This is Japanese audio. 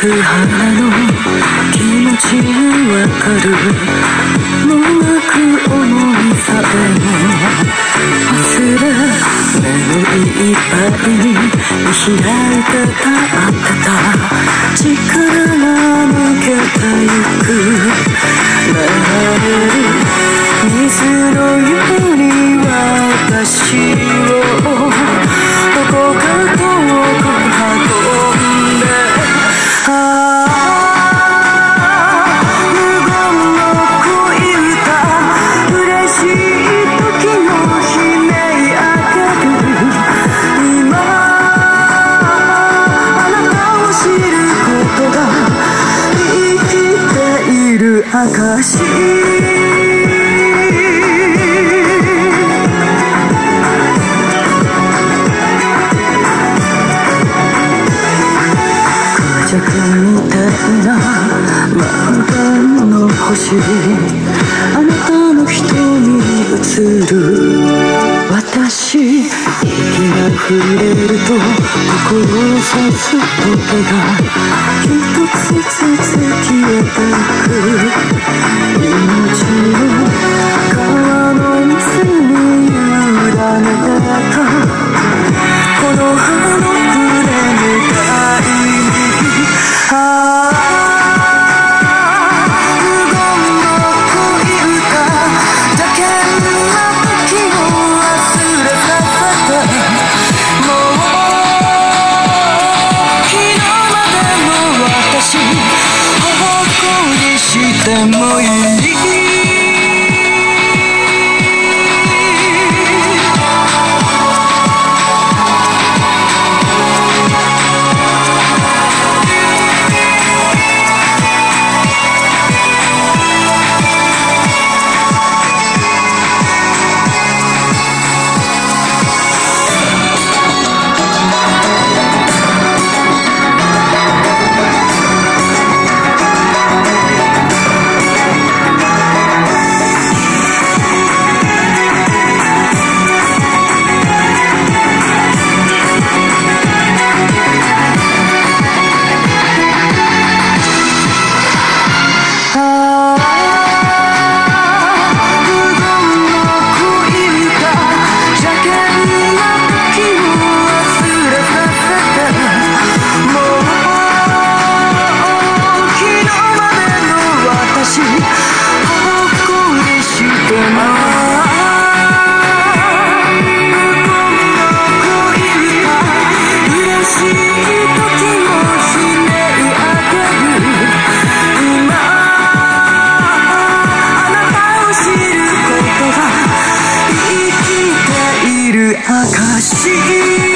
く花の気持ちわかる。もがく思いさえも忘れ眠いいっぱいに開いてたってた。力が抜けてゆく。る証クジャクみたいな満天の星あなたの瞳に映る触れると心を刺す音が一つずつ消えてくる証